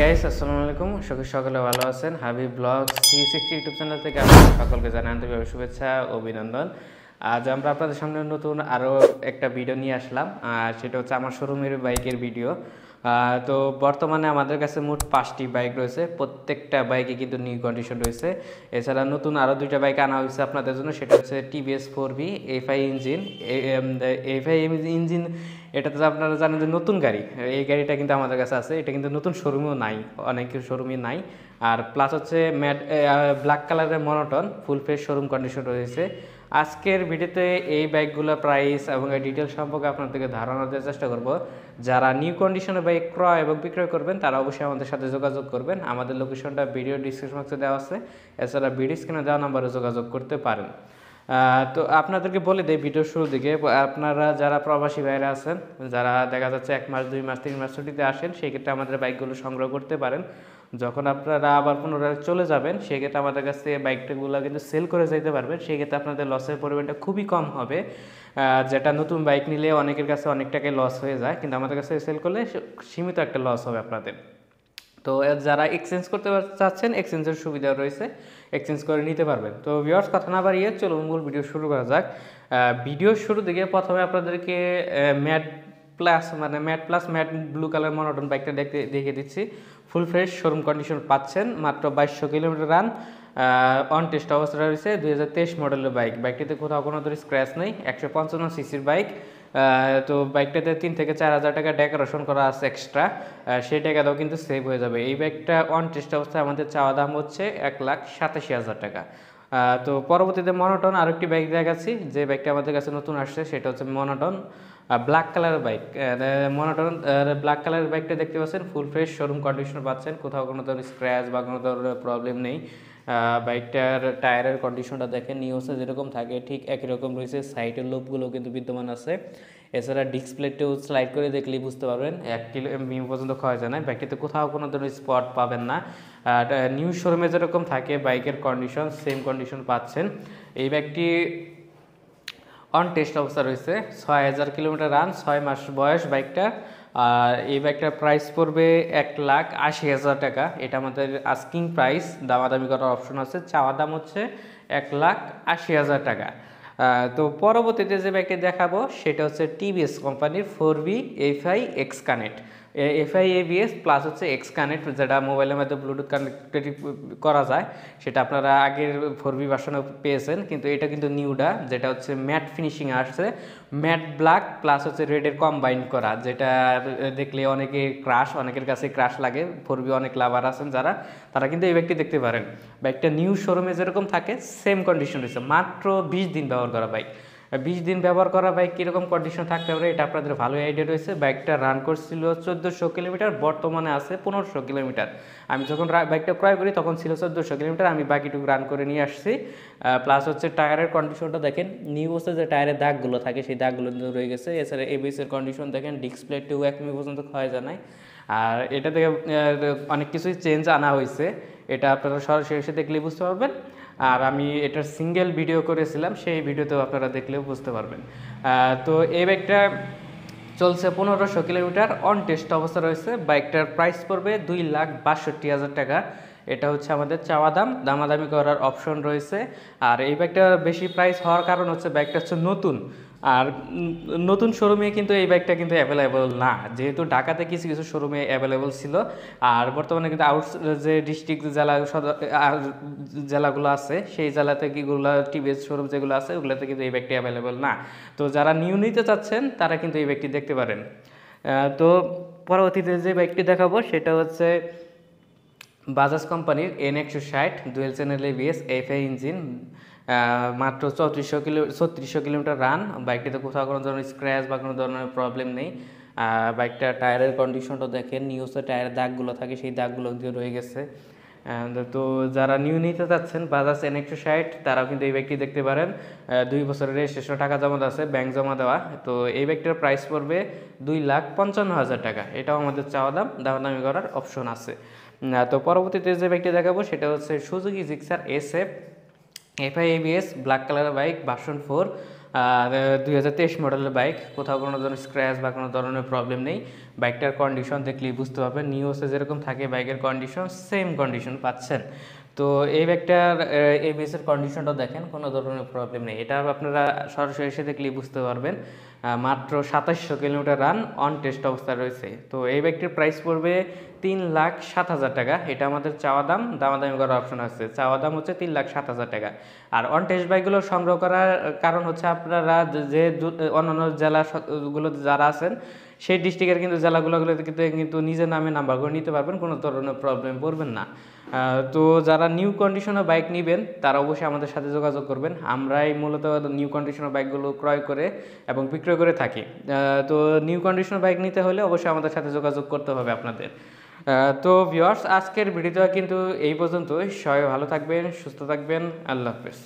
Guys আসসালামু আলাইকুম। সকল সকলে ভালো আছেন। Habib blog C sixty YouTube channel থেকে আপনাদের সকলকে জানাই আন্তরিক শুভেচ্ছা অভিনন্দন। আজ আমরা আপনাদের সামনে নতুন আরও একটা ভিডিও নিয়ে আসলাম। আর সেটা হচ্ছে আমার শোরুমের বাইকের ভিডিও তো বর্তমানে আমাদের কাছে মোট পাঁচটি বাইক রয়েছে। প্রত্যেকটা বাইকে কিন্তু নিউ কন্ডিশন রয়েছে। এছাড়া নতুন আরও দুইটা বাইক আনা হয়েছে আপনাদের জন্য। সেটা হচ্ছে TVS four V FI engine FI engine এটা তো আপনারা জানেন যে নতুন গাড়ি। এই গাড়িটা কিন্তু আমাদের কাছে আছে। এটা কিন্তু নতুন শোরুমেও নাই। অনেকের শোরুমে নাই। আর প্লাস হচ্ছে ম্যাট ব্ল্যাক কালারের monotone full face showroom condition রয়েছে। আজকের ভিডিওতে এই বাইকগুলোর প্রাইস এবং এই ডিটেল সম্পর্কে আপনাদেরকে ধারণা দেওয়ার চেষ্টা করব। যারা নিউ কন্ডিশনের বাইক ক্রয় এবং বিক্রয় করবেন, তারা অবশ্যই আমাদের সাথে যোগাযোগ করবেন। আমাদের লোকেশনটা ভিডিও ডিসক্রিপশন বক্সে দেওয়া আছে। এছাড়া ভিডিও স্ক্রিনে দেওয়া নাম্বারে যোগাযোগ করতে পারেন। তো আপনাদেরকে বলে দেই ভিডিও শুরু দিকে, আপনারা যারা প্রবাসী বাইরে আছেন, যারা দেখা যাচ্ছে এক মাস, দুই মাস, তিন মাস ছুটিতে আসেন, সেই ক্ষেত্রে আমাদের বাইকগুলো সংগ্রহ করতে পারেন। যখন আপনারা আবার পুনরায় চলে যাবেন, সেক্ষেত্রে আমাদের কাছ থেকে বাইকটাগুলো কিন্তু সেল করে যেতে পারবেন। সেক্ষেত্রে আপনাদের লসের পরিমাণটা খুবই কম হবে। যেটা নতুন বাইক নিলে অনেকের কাছে অনেক টাকায় লস হয়ে যায়, কিন্তু আমাদের কাছে সেল করলে সীমিত একটা লস হবে আপনাদের। তো যারা এক্সচেঞ্জ করতে চাচ্ছেন এক্সচেঞ্জের সুবিধা রয়েছে এক্সচেঞ্জ করে নিতে পারবেন। তো ভিউয়ার্স কথা না বাড়িয়ে চলুন, মূল ভিডিও শুরু করা যাক। ভিডিও শুরু দিকে প্রথমে আপনাদেরকে ম্যাট প্লাস মানে matte plus matte blue colour monotone বাইকটা দেখতে দেখে দিচ্ছি। ফুল ফ্রেশ শোরুম কন্ডিশন পাচ্ছেন, মাত্র বাইশশো কিলোমিটার রান অন টেস্ট অবস্থা রয়েছে দুই হাজার তেইশ মডেলের বাইক বাইকটিতে কোথাও কোনো ধরনের স্ক্র্যাচ নেই, একশো পঞ্চান্ন সিসির বাইক তো বাইকটাতে তিন থেকে চার হাজার টাকা ডেকোরেশন করা আছে এক্সট্রা সেই টাকাটাও কিন্তু সেভ হয়ে যাবে। এই বাইকটা অন টেস্ট অবস্থায় আমাদের চাওয়া দাম হচ্ছে এক লাখ সাতাশি হাজার টাকা। তো পরবর্তীতে মনোটন আরেকটি বাইক দেখাচ্ছি। যে বাইকটা আমাদের কাছে নতুন আসছে, সেটা হচ্ছে মনোটন ব্ল্যাক কালারের বাইক মনোটন ব্ল্যাক কালারের বাইকটা দেখতে পাচ্ছেন ফুল ফ্রেশ শোরুম কন্ডিশন পাচ্ছেন। কোথাও কোনো ধরনের স্ক্র্যাচ বা কোনো ধরনের প্রবলেম নেই। বাইকটার টায়ারের কন্ডিশনটা দেখেন নিউসে যেরকম থাকে, ঠিক একই রকম রয়েছে। সাইডের লোকগুলো কিন্তু বিদ্যমান আছে। এছাড়া ডিসপ্লেতেও স্লাইড করে দেখলেই বুঝতে পারবেন, এক কিলো মিমি পর্যন্ত ক্ষয় যায় না। বাইকটিতে কোথাও কোনো ধরনের স্পট পাবেন না। নিউ শোরুমে যেরকম থাকে বাইকের কন্ডিশন সেম কন্ডিশন পাচ্ছেন। এই ব্যাগটি অন টেস্ট অবস্থা রয়েছে। ছয় হাজার কিলোমিটার রান ছয় মাস বয়স বাইকটা আর, এই ব্যাগটার প্রাইস পড়বে এক লাখ আশি হাজার টাকা। এটা আমাদের আস্কিং প্রাইস দামাদামি করার অপশন আছে। চাওয়া দাম হচ্ছে এক লাখ আশি হাজার টাকা। তো পরবর্তীতে যে ব্যাগটি দেখাবো সেটা হচ্ছে টিভিএস কোম্পানির four V FI X connect FI ABS plus হচ্ছে এক্স কানেক্ট যেটা মোবাইলের মধ্যে ব্লুটুথ কানেক্টেড করা যায়, সেটা আপনারা আগের ফোর বি ভার্সনে পেয়েছেন, কিন্তু এটা কিন্তু নিউডা যেটা হচ্ছে ম্যাট ফিনিশিং আসছে ম্যাট ব্ল্যাক প্লাস হচ্ছে রেডের কম্বাইন করা, যেটা দেখলে অনেকে ক্রাশ অনেকের কাছে ক্রাশ লাগে ফোর বি অনেক লাভার আছেন যারা, তারা কিন্তু এই বাইকটি দেখতে পারেন। বাইকটা নিউ শোরুমে যেরকম থাকে সেম কন্ডিশন রয়েছে, মাত্র বিশ দিন ব্যবহার করা বাইক বিশ দিন ব্যবহার করা বাইক কীরকম কন্ডিশন থাকতে পারে, এটা আপনাদের ভালো আইডিয়া রয়েছে। বাইকটা রান করছিল চোদ্দোশো কিলোমিটার, বর্তমানে আছে পনেরোশো কিলোমিটার। আমি যখন বাইকটা ক্রয় করি, তখন ছিল চোদ্দোশো কিলোমিটার, আমি বাকিটুকু রান করে নিয়ে আসছি। প্লাস হচ্ছে টায়ারের কন্ডিশনটা দেখেন নিউ বসে যে টায়ারের দাগগুলো থাকে, সেই দাগগুলো রয়ে গেছে। এছাড়া এবিএসের কন্ডিশন দেখেন ডিসপ্লেটিও এক মিনিট পর্যন্ত ক্ষয় জানায় আর এটা থেকে অনেক কিছুই চেঞ্জ আনা হয়েছে। এটা আপনারা সরাসরি এসে দেখলেই বুঝতে পারবেন। আর আমি এটার সিঙ্গেল ভিডিও করেছিলাম, সেই ভিডিওতেও আপনারা দেখলেও বুঝতে পারবেন। তো এই ব্যাগটা চলছে পনেরোশো কিলোমিটার অন টেস্ট অবস্থা রয়েছে। বাইকটার প্রাইস পড়বে দুই লাখ বাষট্টি হাজার টাকা। এটা হচ্ছে আমাদের চাওয়া দাম, দামাদামি করার অপশন রয়েছে। আর এই বাইকটা বেশি প্রাইস হওয়ার কারণ হচ্ছে বাইকটা হচ্ছে নতুন। আর নতুন শোরুমে কিন্তু এই বাইকটা কিন্তু অ্যাভেলেবল না। যেহেতু ঢাকাতে কিছু কিছু শোরুমে অ্যাভেলেবল ছিল। আর বর্তমানে কিন্তু আউট যে ডিস্ট্রিক্ট জেলা, সদর জেলাগুলো আছে, সেই জেলাতে কিগুলো টিভিএস শোরুম যেগুলো আছে, ওগুলোতে কিন্তু এই বাইকটি অ্যাভেলেবল না। তো যারা নিউ নিতে চাচ্ছেন, তারা কিন্তু এই বাইকটি দেখতে পারেন। তো পরবর্তীতে যে বাইকটি দেখাবো, সেটা হচ্ছে বাজাজ কোম্পানির এন একশো ষাট dual channel ABS FI engine মাত্র চৌত্রিশশো কিলো ছত্রিশশো কিলোমিটার রান বাইকটিতে কোথাও কোনো ধরনের স্ক্র্যাচ বা কোনো ধরনের প্রবলেম নেই। বাইকটা টায়ারের কন্ডিশনটা দেখেন নিউজে টায়ারের দাগগুলো থাকে, সেই দাগগুলো দিয়ে রয়ে গেছে। তো যারা নিউ নিতে চাচ্ছেন বাজাজ এন একশো ষাট, তারাও কিন্তু এই ব্যাগটি দেখতে পারেন। দুই বছরের রেজিস্ট্রেশন টাকা জমা আছে ব্যাংক জমা দেওয়া। তো এই বাইকটার প্রাইস পড়বে দুই লাখ পঞ্চান্ন হাজার টাকা। এটাও আমাদের চাওয়া দাম, দামাদামি করার অপশন আছে। তো পরবর্তীতে যে ব্যাগটি দেখাবো, সেটা হচ্ছে Suzuki Gixxer S F FI ABS black কালারের বাইক ভার্সন ফোর আর দুই হাজার তেইশ মডেলের বাইক কোথাও কোনো ধরনের স্ক্র্যাচ বা কোনো ধরনের প্রবলেম নেই। বাইকটার কন্ডিশন দেখলেই বুঝতে পারবেন। নিউসে যেরকম থাকে বাইকের কন্ডিশন সেম কন্ডিশন পাচ্ছেন। তো এই ব্যাগটার এবিএসের কন্ডিশনটা দেখেন, কোনো ধরনের প্রবলেম নেই। এটা আপনারা সরাসরি এসে দেখলেই বুঝতে পারবেন। মাত্র সাতাশশো কিলোমিটার রান অন টেস্ট অবস্থায় রয়েছে। তো এই ব্যাগটির প্রাইস পড়বে তিন লাখ সাত হাজার টাকা। এটা আমাদের চাওয়া দাম। দামাদামি করার অপশন আছে। চাওয়া দাম হচ্ছে তিন লাখ সাত হাজার টাকা। আর অন টেস্ট বাইকগুলো সংগ্রহ করার কারণ হচ্ছে আপনারা যে- অন্যান্য জেলা যারা আছেন সেই ডিস্ট্রিক্টের কিন্তু জেলাগুলোগুলোতে কিন্তু নিজের নামে নাম্বারগুলো নিতে পারবেন, কোনো ধরনের প্রবলেম পড়বেন না। তো যারা নিউ কন্ডিশনে বাইক নেবেন, তারা অবশ্যই আমাদের সাথে যোগাযোগ করবেন। আমরাই মূলত নিউ কন্ডিশনের বাইকগুলো ক্রয় করে এবং বিক্রয় করে থাকি। তো নিউ কন্ডিশনের বাইক নিতে হলে অবশ্যই আমাদের সাথে যোগাযোগ করতে হবে আপনাদের। তো ভিওয়ার্স আজকের ভিডিওটা কিন্তু এই পর্যন্তই। সবাই ভালো থাকবেন, সুস্থ থাকবেন। আল্লাহ হাফেজ।